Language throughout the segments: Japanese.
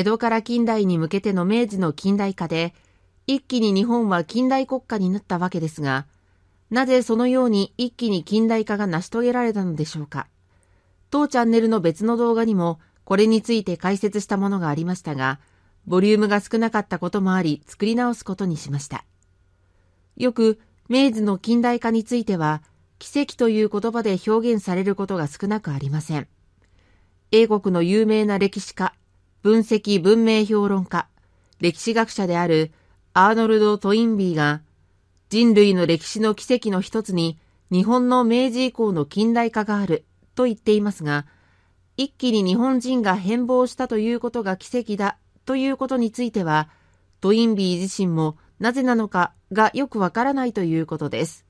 江戸から近代に向けての明治の近代化で、一気に日本は近代国家になったわけですが、なぜそのように一気に近代化が成し遂げられたのでしょうか。当チャンネルの別の動画にもこれについて解説したものがありましたが、ボリュームが少なかったこともあり作り直すことにしました。よく明治の近代化については、奇跡という言葉で表現されることが少なくありません。英国の有名な歴史家、分析文明評論家、歴史学者であるアーノルド・トインビーが人類の歴史の奇跡の一つに日本の明治以降の近代化があると言っていますが、一気に日本人が変貌したということが奇跡だということについては、トインビー自身もなぜなのかがよくわからないということです。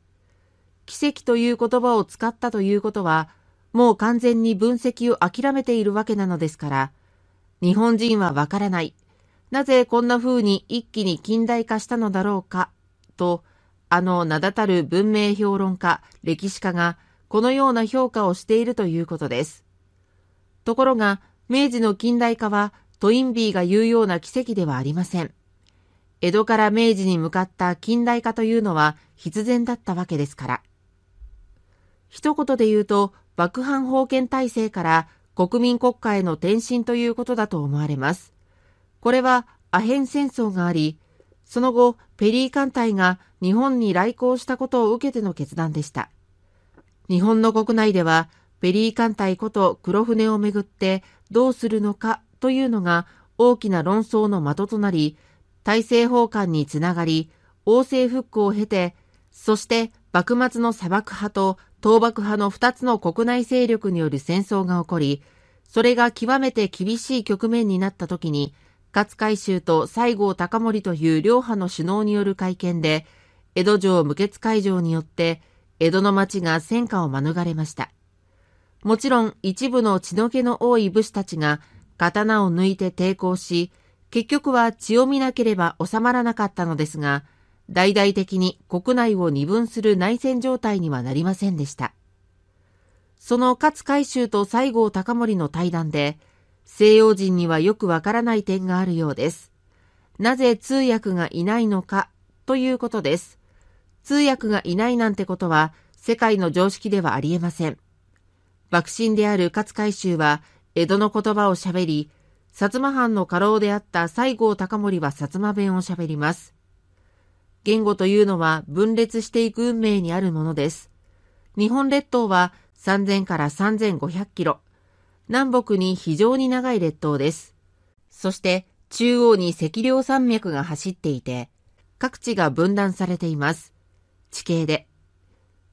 奇跡という言葉を使ったということは、もう完全に分析を諦めているわけなのですから、日本人はわからない。なぜこんな風に一気に近代化したのだろうか、と、あの名だたる文明評論家、歴史家がこのような評価をしているということです。ところが、明治の近代化はトインビーが言うような奇跡ではありません。江戸から明治に向かった近代化というのは必然だったわけですから。一言で言うと、幕藩封建体制から国民国家への転身ということだと思われます。これはアヘン戦争があり、その後、ペリー艦隊が日本に来航したことを受けての決断でした。日本の国内では、ペリー艦隊こと黒船をめぐってどうするのかというのが大きな論争の的となり、大政奉還につながり、王政復興を経て、そして幕末の砂漠派と倒幕派の二つの国内勢力による戦争が起こり、それが極めて厳しい局面になった時に、勝海舟と西郷隆盛という両派の首脳による会見で、江戸城無血会場によって、江戸の町が戦火を免れました。もちろん一部の血の気の多い武士たちが刀を抜いて抵抗し、結局は血を見なければ収まらなかったのですが、大々的に国内を二分する内戦状態にはなりませんでした。その勝海舟と西郷隆盛の対談で、西洋人にはよくわからない点があるようです。なぜ通訳がいないのかということです。通訳がいないなんてことは世界の常識ではありえません。幕臣である勝海舟は江戸の言葉を喋り、薩摩藩の家老であった西郷隆盛は薩摩弁を喋ります。言語というのは分裂していく運命にあるものです。日本列島は3000から3500キロ、南北に非常に長い列島です。そして中央に赤稜山脈が走っていて、各地が分断されています。地形で。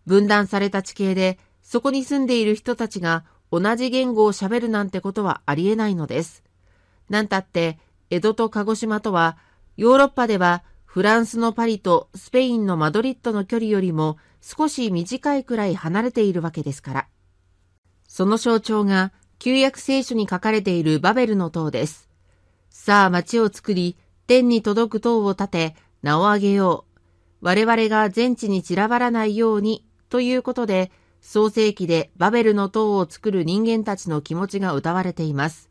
分断された地形で、そこに住んでいる人たちが同じ言語を喋るなんてことはありえないのです。なんたって、江戸と鹿児島とは、ヨーロッパではフランスのパリとスペインのマドリッドの距離よりも少し短いくらい離れているわけですから。その象徴が旧約聖書に書かれているバベルの塔です。さあ町を作り、天に届く塔を建て、名を上げよう。我々が全地に散らばらないように、ということで、創世記でバベルの塔を作る人間たちの気持ちが歌われています。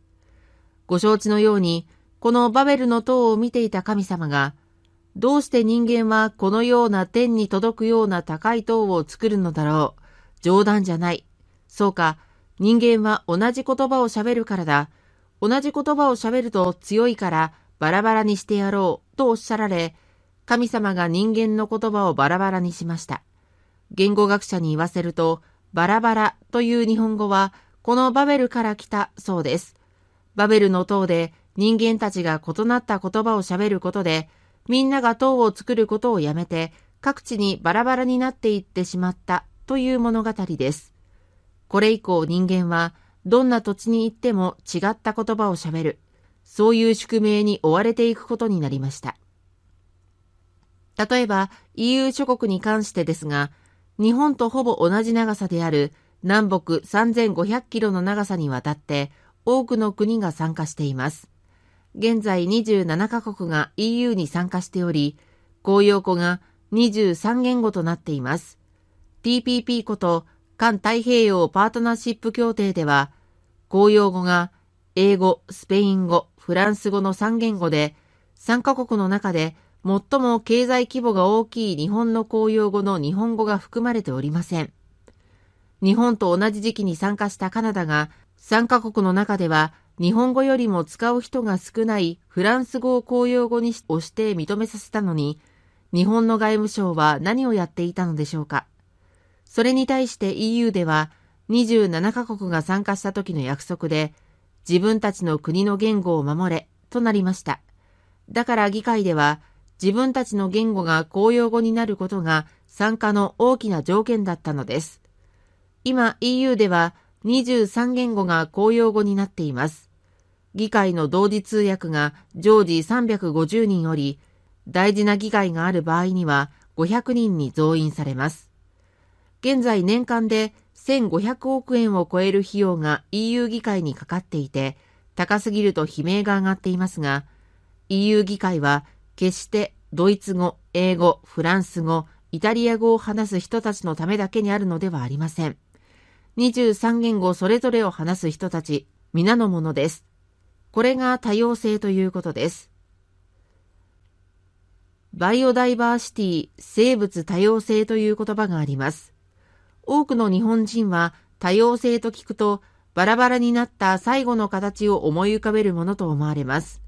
ご承知のように、このバベルの塔を見ていた神様が、どうして人間はこのような天に届くような高い塔を作るのだろう。冗談じゃない。そうか、人間は同じ言葉を喋るからだ。同じ言葉を喋ると強いからバラバラにしてやろうとおっしゃられ、神様が人間の言葉をバラバラにしました。言語学者に言わせると、バラバラという日本語はこのバベルから来たそうです。バベルの塔で人間たちが異なった言葉を喋ることで、みんなが塔を作ることをやめて各地にバラバラになっていってしまったという物語です。これ以降人間はどんな土地に行っても違った言葉を喋る、そういう宿命に追われていくことになりました。例えば EU 諸国に関してですが、日本とほぼ同じ長さである南北3500キロの長さにわたって多くの国が参加しています。現在27カ国が EU に参加しており、公用語が23言語となっています。TPP こと環太平洋パートナーシップ協定では、公用語が英語、スペイン語、フランス語の3言語で、3カ国の中で最も経済規模が大きい日本の公用語の日本語が含まれておりません。日本と同じ時期に参加したカナダが3カ国の中では日本語よりも使う人が少ないフランス語を公用語に押して認めさせたのに、日本の外務省は何をやっていたのでしょうか。それに対して EU では27カ国が参加した時の約束で、自分たちの国の言語を守れとなりました。だから議会では自分たちの言語が公用語になることが参加の大きな条件だったのです。今 EU では23言語が公用語になっています。議会の同時通訳が常時350人おり、大事な議会がある場合には500人に増員されます。現在年間で1500億円を超える費用が EU 議会にかかっていて、高すぎると悲鳴が上がっていますが、EU 議会は決してドイツ語、英語、フランス語、イタリア語を話す人たちのためだけにあるのではありません。23言語それぞれを話す人たち、皆のものです。これが多様性ということです。バイオダイバーシティ、生物多様性という言葉があります。多くの日本人は多様性と聞くとバラバラになった最後の形を思い浮かべるものと思われます。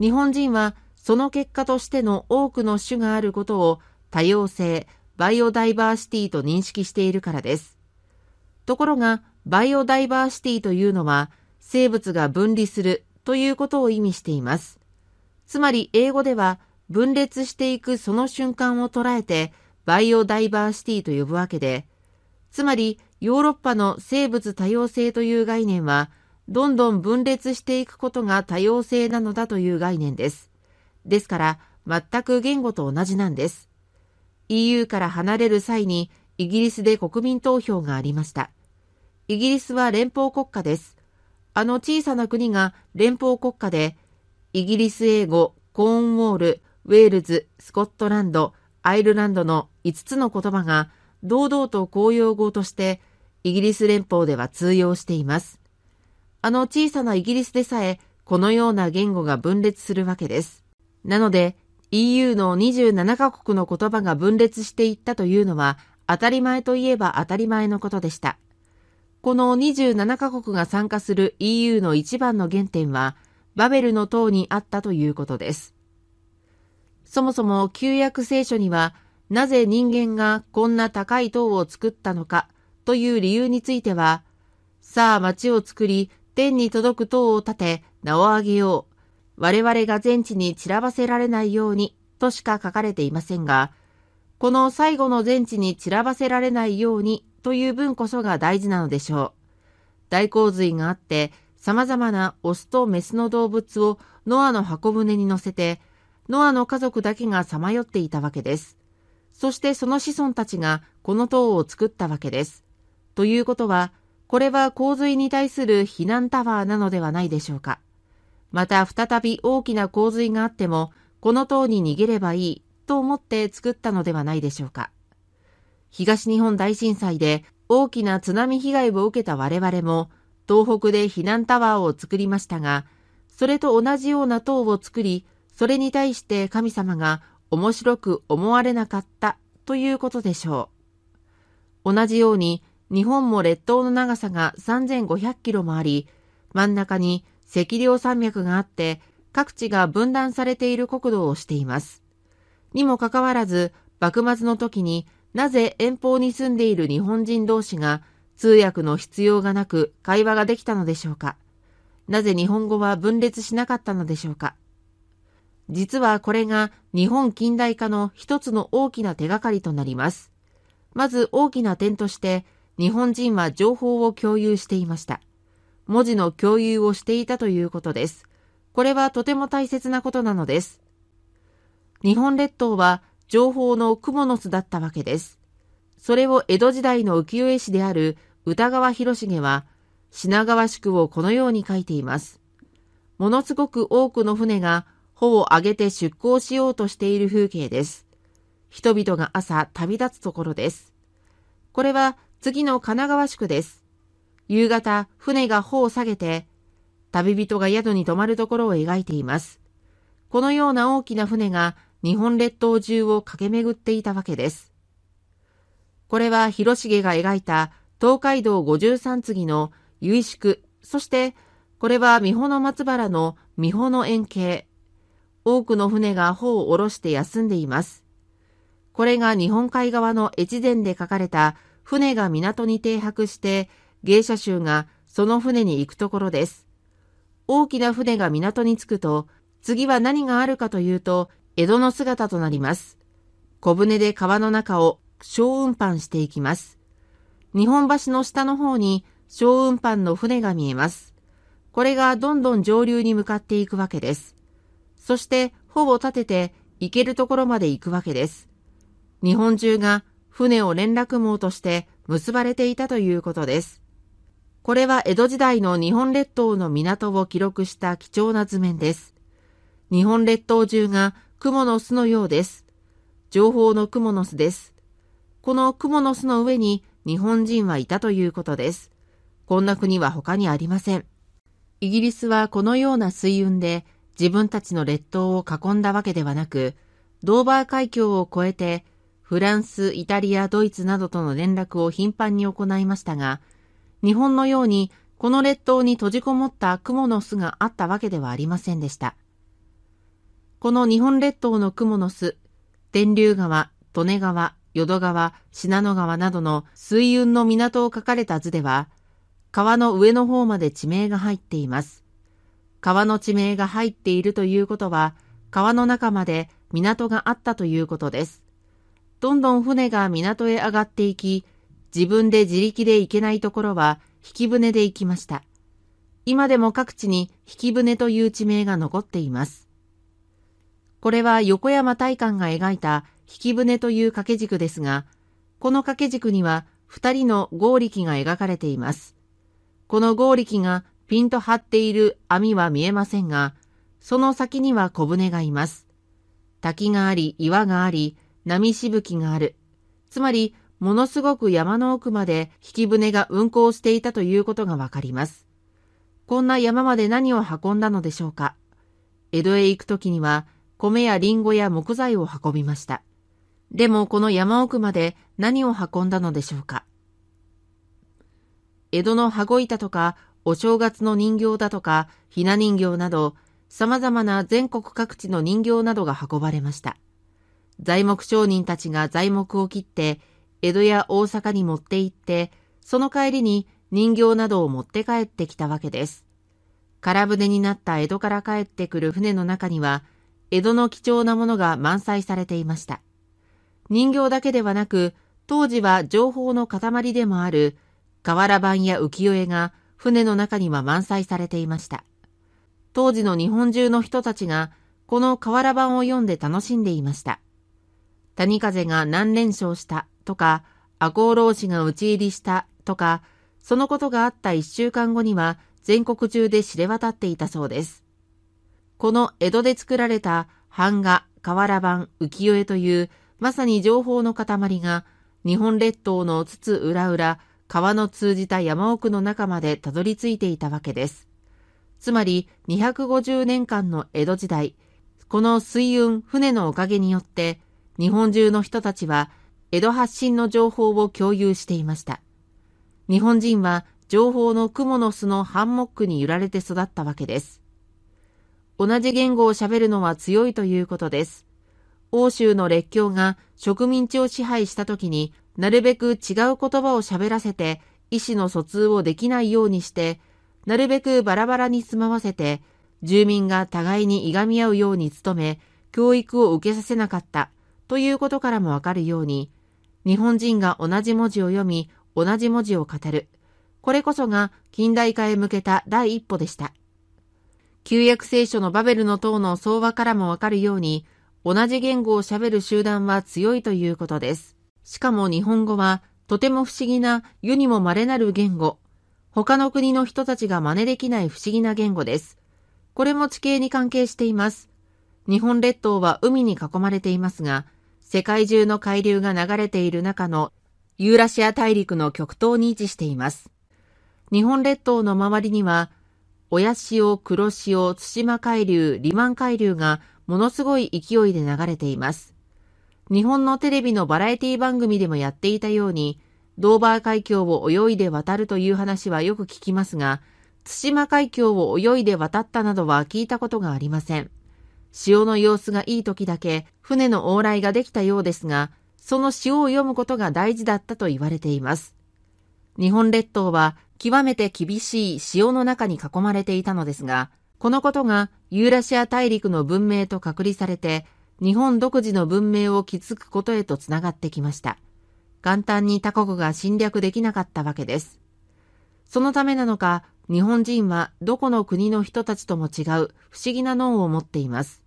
日本人はその結果としての多くの種があることを多様性、バイオダイバーシティと認識しているからです。ところが、バイオダイバーシティというのは生物が分離するということを意味しています。つまり英語では分裂していくその瞬間を捉えてバイオダイバーシティと呼ぶわけで、つまりヨーロッパの生物多様性という概念は、どんどん分裂していくことが多様性なのだという概念です。ですから、全く言語と同じなんです。EU から離れる際に、イギリスで国民投票がありました。イギリスは連邦国家です。あの小さな国が連邦国家で、イギリス英語、コーンウォール、ウェールズ、スコットランド、アイルランドの5つの言葉が堂々と公用語としてイギリス連邦では通用しています。あの小さなイギリスでさえこのような言語が分裂するわけです。なので EU の27カ国の言葉が分裂していったというのは当たり前といえば当たり前のことでした。この27カ国が参加する EU の一番の原点はバベルの塔にあったということです。そもそも旧約聖書にはなぜ人間がこんな高い塔を作ったのかという理由については、さあ町を作り天に届く塔を建て名を上げよう。我々が全地に散らばせられないようにとしか書かれていませんが、この最後の全地に散らばせられないようにという文こそが大事なのでしょう。大洪水があって様々なオスとメスの動物をノアの箱舟に乗せてノアの家族だけがさまよっていたわけです。そしてその子孫たちがこの塔を作ったわけです。ということは、これは洪水に対する避難タワーなのではないでしょうか。また再び大きな洪水があっても、この塔に逃げればいいと思って作ったのではないでしょうか。東日本大震災で大きな津波被害を受けた我々も、東北で避難タワーを作りましたが、それと同じような塔を作り、それに対して神様が面白く思われなかったということでしょう。同じように日本も列島の長さが3500キロもあり、真ん中に赤稜山脈があって各地が分断されている国土をしています。にもかかわらず、幕末の時になぜ遠方に住んでいる日本人同士が通訳の必要がなく会話ができたのでしょうか？なぜ日本語は分裂しなかったのでしょうか？実はこれが日本近代化の一つの大きな手がかりとなります。まず大きな点として、日本人は情報を共有していました。文字の共有をしていたということです。これはとても大切なことなのです。日本列島は情報の蜘蛛の巣だったわけです。それを江戸時代の浮世絵師である歌川広重は品川宿をこのように書いています。ものすごく多くの船が帆を上げて出港しようとしている風景です。人々が朝旅立つところです。これは次の神奈川宿です。夕方、船が帆を下げて、旅人が宿に泊まるところを描いています。このような大きな船が日本列島中を駆け巡っていたわけです。これは広重が描いた東海道五十三次の由宿、そしてこれは三保の松原の三保の円形。多くの船が帆を下ろして休んでいます。これが日本海側の越前で書かれた船が港に停泊して芸者衆がその船に行くところです。大きな船が港に着くと次は何があるかというと江戸の姿となります。小舟で川の中を小運搬していきます。日本橋の下の方に小運搬の船が見えます。これがどんどん上流に向かっていくわけです。そして帆を立てて行けるところまで行くわけです。日本中が船を連絡網として結ばれていたということです。これは江戸時代の日本列島の港を記録した貴重な図面です。日本列島中が雲の巣のようです。情報の雲の巣です。この雲の巣の上に日本人はいたということです。こんな国は他にありません。イギリスはこのような水運で自分たちの列島を囲んだわけではなく、ドーバー海峡を越えてフランス、イタリア、ドイツなどとの連絡を頻繁に行いましたが、日本のようにこの列島に閉じこもった雲の巣があったわけではありませんでした。この日本列島の雲の巣、天竜川、利根川、淀川、信濃川などの水運の港を書かれた図では、川の上の方まで地名が入っています。川の地名が入っているということは、川の中まで港があったということです。どんどん船が港へ上がっていき、自分で自力で行けないところは引き船で行きました。今でも各地に引き船という地名が残っています。これは横山大観が描いた引き船という掛け軸ですが、この掛け軸には二人の合力が描かれています。この合力がピンと張っている網は見えませんが、その先には小舟がいます。滝があり、岩があり、波しぶきがある。つまり、ものすごく山の奥まで引き船が運航していたということがわかります。こんな山まで何を運んだのでしょうか。江戸へ行くときには、米やリンゴや木材を運びました。でもこの山奥まで何を運んだのでしょうか。江戸の羽子板とか、お正月の人形だとか、ひな人形など、様々な全国各地の人形などが運ばれました。材木商人たちが材木を切って、江戸や大阪に持って行って、その帰りに人形などを持って帰ってきたわけです。空船になった江戸から帰ってくる船の中には、江戸の貴重なものが満載されていました。人形だけではなく、当時は情報の塊でもある瓦版や浮世絵が船の中には満載されていました。当時の日本中の人たちがこの瓦版を読んで楽しんでいました。谷風が何連勝したとか、赤穂浪士が討ち入りしたとか、そのことがあった一週間後には全国中で知れ渡っていたそうです。この江戸で作られた版画、瓦版、浮世絵というまさに情報の塊が日本列島の津々浦々、川の通じた山奥の中までたどり着いていたわけです。つまり250年間の江戸時代、この水運、船のおかげによって日本中の人たちは江戸発信の情報を共有していました。日本人は情報の蜘蛛の巣のハンモックに揺られて育ったわけです。同じ言語を喋るのは強いということです。欧州の列強が植民地を支配した時になるべく違う言葉を喋らせて意思の疎通をできないようにして、なるべくバラバラに住まわせて、住民が互いにいがみ合うように努め、教育を受けさせなかったということからもわかるように、日本人が同じ文字を読み、同じ文字を語る。これこそが近代化へ向けた第一歩でした。旧約聖書のバベルの塔の相場からもわかるように、同じ言語を喋る集団は強いということです。しかも日本語はとても不思議な世にも稀なる言語。他の国の人たちが真似できない不思議な言語です。これも地形に関係しています。日本列島は海に囲まれていますが、世界中の海流が流れている中のユーラシア大陸の極東に位置しています。日本列島の周りには、親潮、黒潮、対馬海流、リマン海流がものすごい勢いで流れています。日本のテレビのバラエティ番組でもやっていたように、ドーバー海峡を泳いで渡るという話はよく聞きますが、対馬海峡を泳いで渡ったなどは聞いたことがありません。潮の様子がいい時だけ船の往来ができたようですが、その潮を読むことが大事だったと言われています。日本列島は極めて厳しい潮の中に囲まれていたのですが、このことがユーラシア大陸の文明と隔離されて、日本独自の文明を築くことへとつながってきました。簡単に他国が侵略できなかったわけです。そのためなのか、日本人はどこの国の人たちとも違う不思議な脳を持っています。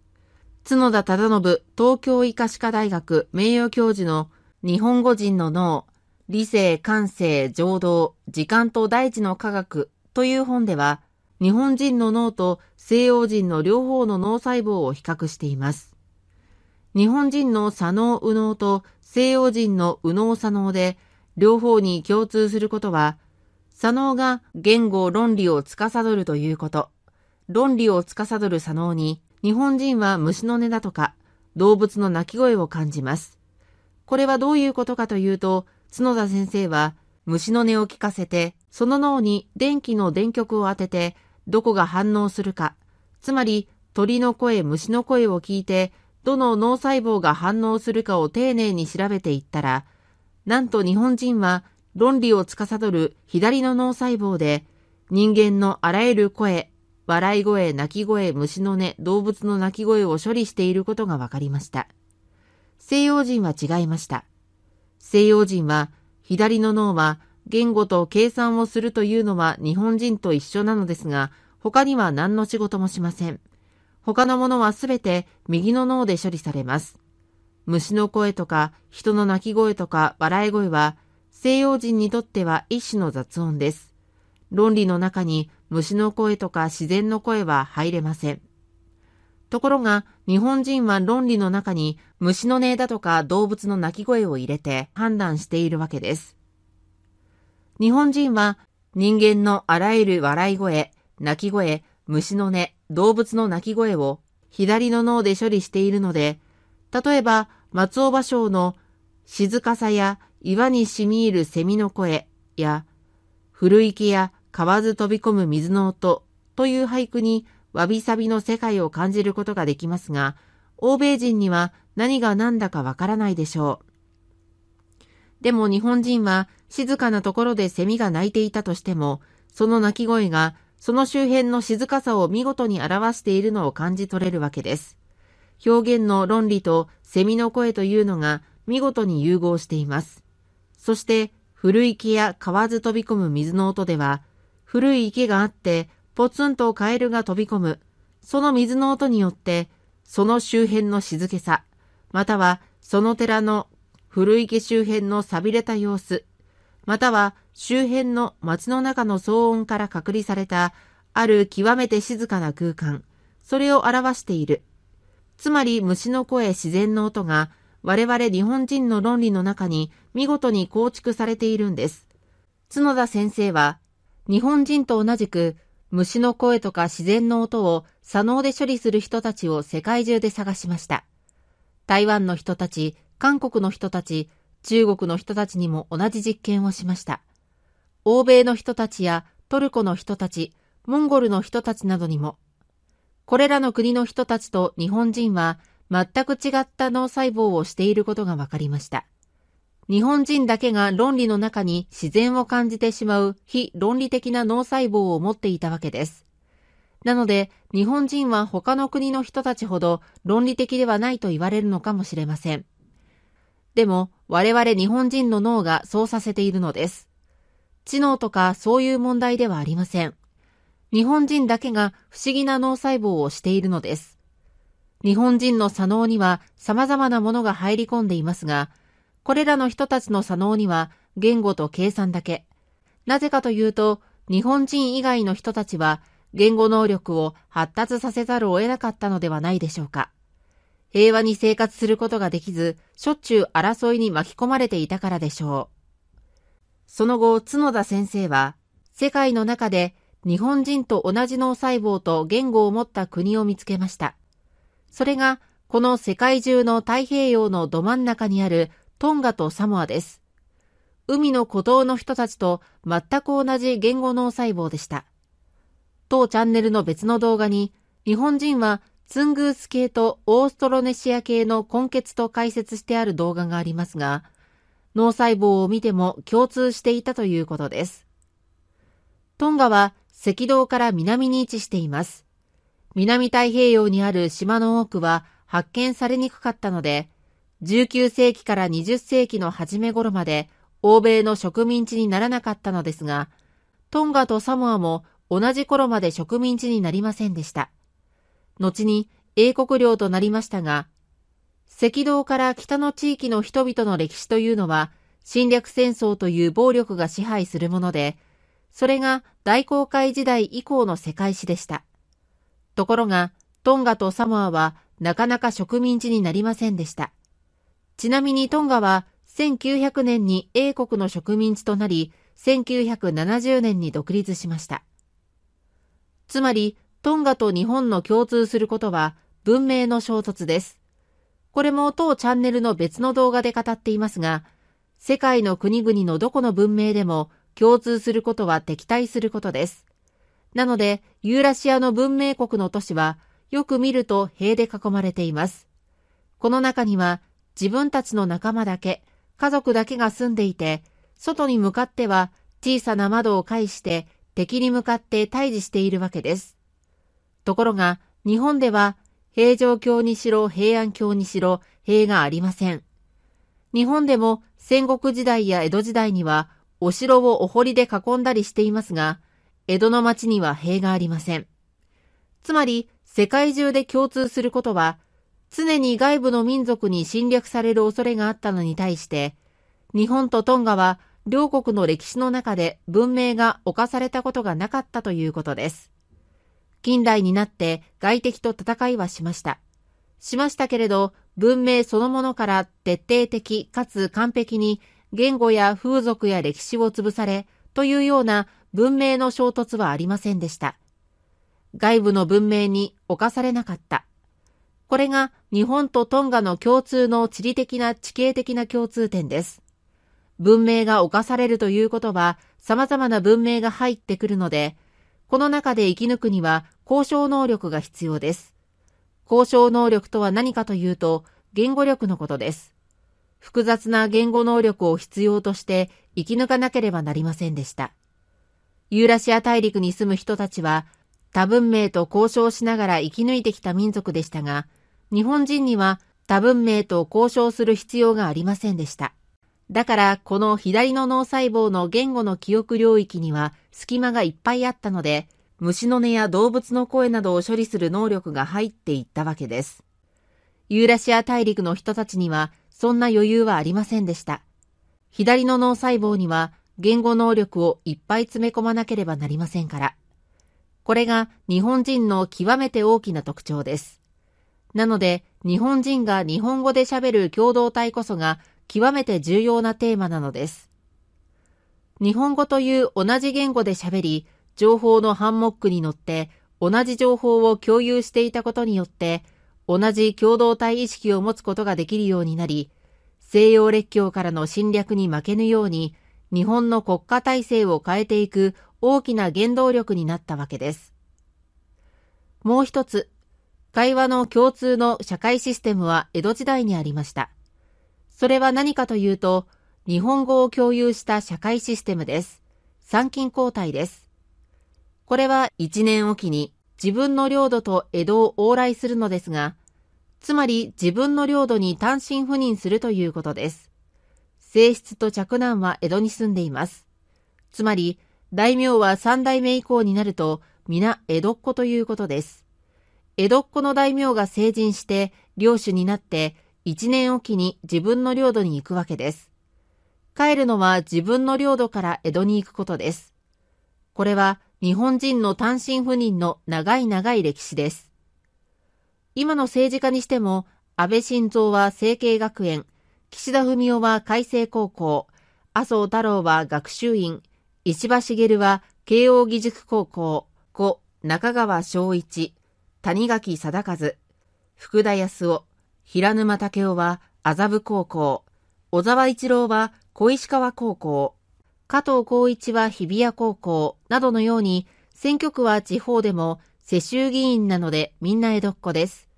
角田忠信東京医科歯科大学名誉教授の日本語人の脳、理性、感性、情動、時間と大地の科学という本では、日本人の脳と西洋人の両方の脳細胞を比較しています。日本人の左脳右脳と西洋人の右脳左脳で両方に共通することは、左脳が言語論理を司るということ、論理を司る左脳に日本人は虫の音だとか動物の鳴き声を感じます。これはどういうことかというと、角田先生は虫の音を聞かせて、その脳に電気の電極を当てて、どこが反応するか、つまり鳥の声、虫の声を聞いて、どの脳細胞が反応するかを丁寧に調べていったら、なんと日本人は論理を司る左の脳細胞で、人間のあらゆる声、笑い声、鳴き声、虫の音、動物の鳴き声を処理していることが分かりました。西洋人は違いました。西洋人は、左の脳は言語と計算をするというのは日本人と一緒なのですが、他には何の仕事もしません。他のものはすべて右の脳で処理されます。虫の声とか人の鳴き声とか笑い声は西洋人にとっては一種の雑音です。論理の中に虫の声とか自然の声は入れません。ところが、日本人は論理の中に虫の音だとか動物の鳴き声を入れて判断しているわけです。日本人は人間のあらゆる笑い声、鳴き声、虫の音、動物の鳴き声を左の脳で処理しているので、例えば松尾芭蕉の静かさや岩に染み入る蝉の声や、古池や買わず飛び込む水の音という俳句にわびさびの世界を感じることができますが、欧米人には何が何だかわからないでしょう。でも日本人は静かなところでセミが鳴いていたとしても、その鳴き声がその周辺の静かさを見事に表しているのを感じ取れるわけです。表現の論理とセミの声というのが見事に融合しています。そして、古い池や河津飛び込む水の音では、古い池があって、ポツンとカエルが飛び込む。その水の音によって、その周辺の静けさ、またはその寺の古池周辺の錆びれた様子、または周辺の街の中の騒音から隔離された、ある極めて静かな空間、それを表している。つまり虫の声自然の音が我々日本人の論理の中に見事に構築されているんです。角田先生は日本人と同じく虫の声とか自然の音を左脳で処理する人たちを世界中で探しました。台湾の人たち、韓国の人たち、中国の人たちにも同じ実験をしました。欧米の人たちやトルコの人たち、モンゴルの人たちなどにも。これらの国の人たちと日本人は全く違った脳細胞をしていることが分かりました。日本人だけが論理の中に自然を感じてしまう非論理的な脳細胞を持っていたわけです。なので、日本人は他の国の人たちほど論理的ではないと言われるのかもしれません。でも、我々日本人の脳がそうさせているのです。知能とかそういう問題ではありません。日本人だけが不思議な脳細胞をしているのです。日本人の左脳には様々なものが入り込んでいますが、これらの人たちの左脳には言語と計算だけ。なぜかというと、日本人以外の人たちは言語能力を発達させざるを得なかったのではないでしょうか。平和に生活することができず、しょっちゅう争いに巻き込まれていたからでしょう。その後、角田先生は、世界の中で日本人と同じ脳細胞と言語を持った国を見つけました。それが、この世界中の太平洋のど真ん中にあるトンガとサモアです。海の孤島の人たちと全く同じ言語脳細胞でした。当チャンネルの別の動画に、日本人はツングース系とオーストロネシア系の根血と解説してある動画がありますが、脳細胞を見ても共通していたということです。トンガは赤道から南に位置しています。南太平洋にある島の多くは発見されにくかったので、19世紀から20世紀の初め頃まで欧米の植民地にならなかったのですが、トンガとサモアも同じ頃まで植民地になりませんでした。後に英国領となりましたが、赤道から北の地域の人々の歴史というのは侵略戦争という暴力が支配するもので、それが大航海時代以降の世界史でした。ところが、トンガとサモアはなかなか植民地になりませんでした。ちなみにトンガは1900年に英国の植民地となり、1970年に独立しました。つまり、トンガと日本の共通することは文明の衝突です。これも当チャンネルの別の動画で語っていますが、世界の国々のどこの文明でも共通することは敵対することです。なので、ユーラシアの文明国の都市は、よく見ると塀で囲まれています。この中には、自分たちの仲間だけ、家族だけが住んでいて、外に向かっては小さな窓を介して敵に向かって対峙しているわけです。ところが、日本では、平城京にしろ平安京にしろ塀がありません。日本でも戦国時代や江戸時代にはお城をお堀で囲んだりしていますが、江戸の町には塀がありません。つまり、世界中で共通することは、常に外部の民族に侵略される恐れがあったのに対して、日本とトンガは両国の歴史の中で文明が侵されたことがなかったということです。近代になって外敵と戦いはしました。しましたけれど、文明そのものから徹底的かつ完璧に言語や風俗や歴史を潰され、というような文明の衝突はありませんでした。外部の文明に侵されなかった。これが日本とトンガの共通の地理的な地形的な共通点です。文明が侵されるということは様々な文明が入ってくるので、この中で生き抜くには交渉能力が必要です。交渉能力とは何かというと、言語力のことです。複雑な言語能力を必要として生き抜かなければなりませんでした。ユーラシア大陸に住む人たちは多文明と交渉しながら生き抜いてきた民族でしたが、日本人には多文明と交渉する必要がありませんでした。だからこの左の脳細胞の言語の記憶領域には隙間がいっぱいあったので、虫の音や動物の声などを処理する能力が入っていったわけです。ユーラシア大陸の人たちにはそんな余裕はありませんでした。左の脳細胞には言語能力をいっぱい詰め込まなければなりませんから。これが日本人の極めて大きな特徴です。なので、日本人が日本語で喋る共同体こそが極めて重要なテーマなのです。日本語という同じ言語で喋り、情報のハンモックに乗って同じ情報を共有していたことによって同じ共同体意識を持つことができるようになり、西洋列強からの侵略に負けぬように日本の国家体制を変えていく大きな原動力になったわけです。もう一つ、会話の共通の社会システムは江戸時代にありました。それは何かというと、日本語を共有した社会システムです。参勤交代です。これは一年おきに自分の領土と江戸を往来するのですが、つまり自分の領土に単身赴任するということです。性質と着男は江戸に住んでいます。つまり、大名は三代目以降になると、皆江戸っ子ということです。江戸っ子の大名が成人して、領主になって、一年おきに自分の領土に行くわけです。帰るのは自分の領土から江戸に行くことです。これは日本人の単身赴任の長い長い歴史です。今の政治家にしても、安倍晋三は成蹊学園、岸田文雄は海星高校、麻生太郎は学習院、石破茂は慶応義塾高校、故中川昭一、谷垣貞和、福田康夫、平沼武夫は麻布高校、小沢一郎は小石川高校、加藤光一は日比谷高校。などのように、選挙区は地方でも世襲議員なのでみんな江戸っ子です。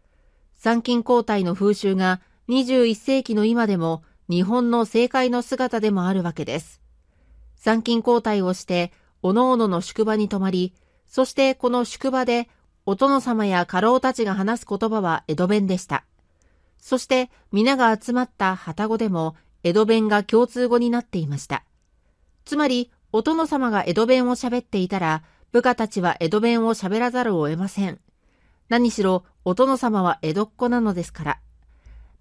参勤交代の風習が21世紀の今でも日本の政界の姿でもあるわけです。参勤交代をして、各々の宿場に泊まり、そしてこの宿場で、お殿様や家老たちが話す言葉は江戸弁でした。そして皆が集まった旅籠でも江戸弁が共通語になっていました。つまり、お殿様が江戸弁を喋っていたら、部下たちは江戸弁を喋らざるを得ません。何しろ、お殿様は江戸っ子なのですから。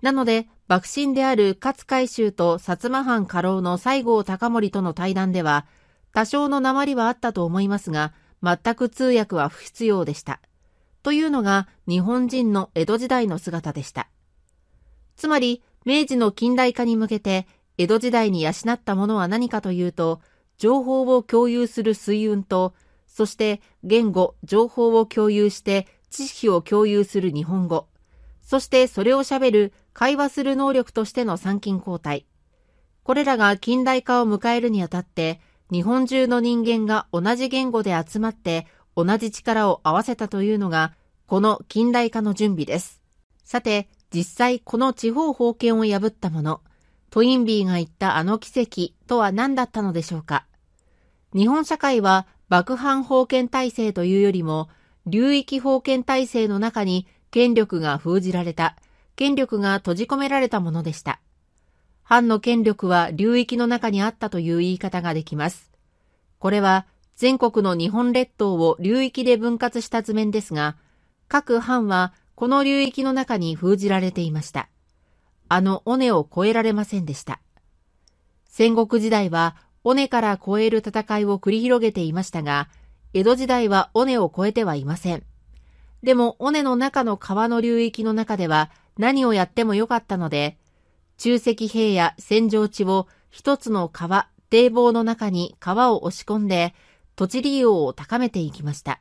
なので、幕臣である勝海舟と薩摩藩家老の西郷隆盛との対談では、多少の鉛はあったと思いますが、全く通訳は不必要でした。というのが日本人の江戸時代の姿でした。つまり、明治の近代化に向けて、江戸時代に養ったものは何かというと、情報を共有する水運と、そして言語、情報を共有して知識を共有する日本語、そしてそれを喋る、会話する能力としての参勤交代。これらが近代化を迎えるにあたって、日本中の人間が同じ言語で集まって同じ力を合わせたというのが、この近代化の準備です。さて、実際この地方封建を破ったもの、トインビーが言ったあの奇跡とは何だったのでしょうか。日本社会は幕藩封建体制というよりも、流域封建体制の中に権力が封じられた、権力が閉じ込められたものでした。藩の権力は流域の中にあったという言い方ができます。これは全国の日本列島を流域で分割した図面ですが、各藩はこの流域の中に封じられていました。あの尾根を越えられませんでした。戦国時代は尾根から越える戦いを繰り広げていましたが、江戸時代は尾根を越えてはいません。でも、尾根の中の川の流域の中では何をやってもよかったので、中石平や戦場地を一つの川、堤防の中に川を押し込んで、土地利用を高めていきました。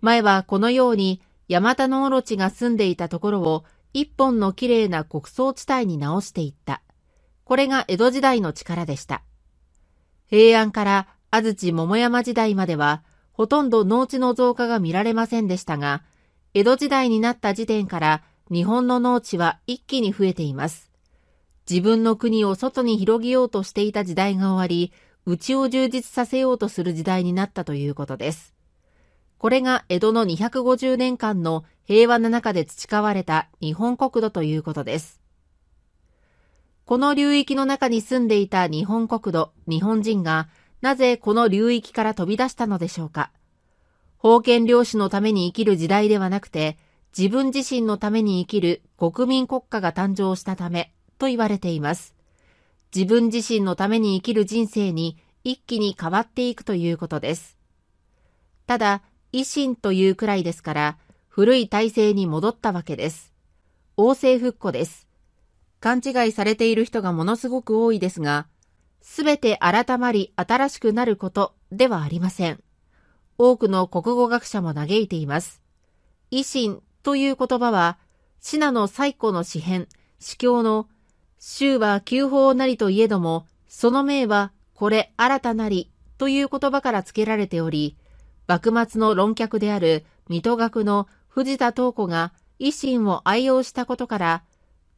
前はこのように山田のオロチが住んでいたところを一本の綺麗な国葬地帯に直していった。これが江戸時代の力でした。平安から安土桃山時代まではほとんど農地の増加が見られませんでしたが、江戸時代になった時点から日本の農地は一気に増えています。自分の国を外に広げようとしていた時代が終わり、内を充実させようとする時代になったということです。これが江戸の250年間の平和な中で培われた日本国土ということです。この流域の中に住んでいた日本国土、日本人がなぜこの流域から飛び出したのでしょうか。封建領主のために生きる時代ではなくて、自分自身のために生きる国民国家が誕生したためと言われています。自分自身のために生きる人生に一気に変わっていくということです。ただ、維新というくらいですから、古い体制に戻ったわけです。王政復古です。勘違いされている人がものすごく多いですが、すべて改まり新しくなることではありません。多くの国語学者も嘆いています。維新という言葉は、シナの最古の詩編、詩教の、州は旧法なりといえども、その名はこれ新たなりという言葉から付けられており、幕末の論客である水戸学の藤田東子が維新を愛用したことから、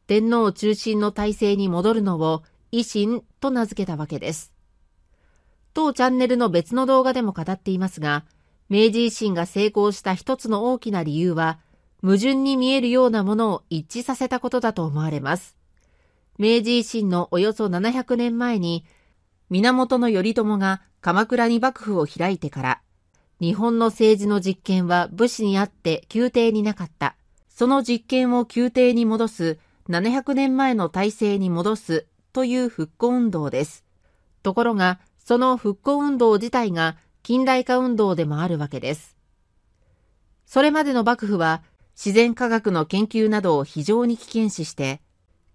天皇中心の体制に戻るのを維新と名付けたわけです。当チャンネルの別の動画でも語っていますが、明治維新が成功した一つの大きな理由は、矛盾に見えるようなものを一致させたことだと思われます。明治維新のおよそ700年前に、源頼朝が鎌倉に幕府を開いてから、日本の政治の実権は武士にあって宮廷になかった。その実権を宮廷に戻す、700年前の体制に戻すという復興運動です。ところが、その復興運動自体が近代化運動でもあるわけです。それまでの幕府は自然科学の研究などを非常に危険視して、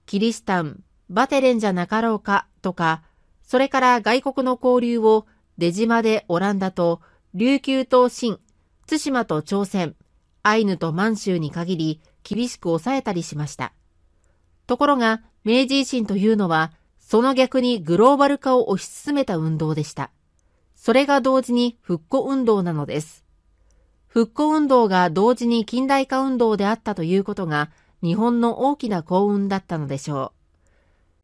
キリシタン、バテレンじゃなかろうかとか、それから外国の交流を出島でオランダと、琉球と清、対馬と朝鮮、アイヌと満州に限り厳しく抑えたりしました。ところが、明治維新というのは、その逆にグローバル化を推し進めた運動でした。それが同時に復古運動なのです。復興運動が同時に近代化運動であったということが日本の大きな幸運だったのでしょう。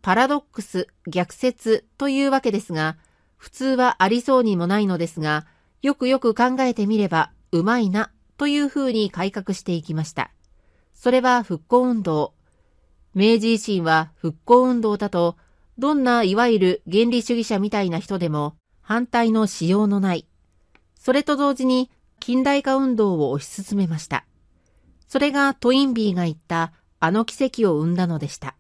パラドックス、逆説というわけですが、普通はありそうにもないのですが、よくよく考えてみれば、うまいな、というふうに改革していきました。それは復興運動。明治維新は復興運動だと、どんないわゆる原理主義者みたいな人でも反対のしようのない。それと同時に近代化運動を推し進めました。それがトインビーが言ったあの奇跡を生んだのでした。